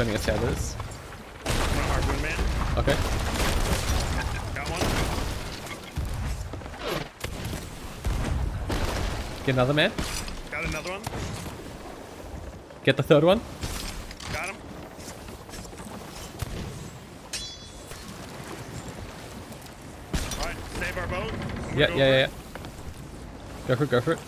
turning us others. Okay. Get another man. Got another one. Get the third one. Got him. Alright, save our boat. Yeah, yeah, yeah, yeah. Go for it, go for it.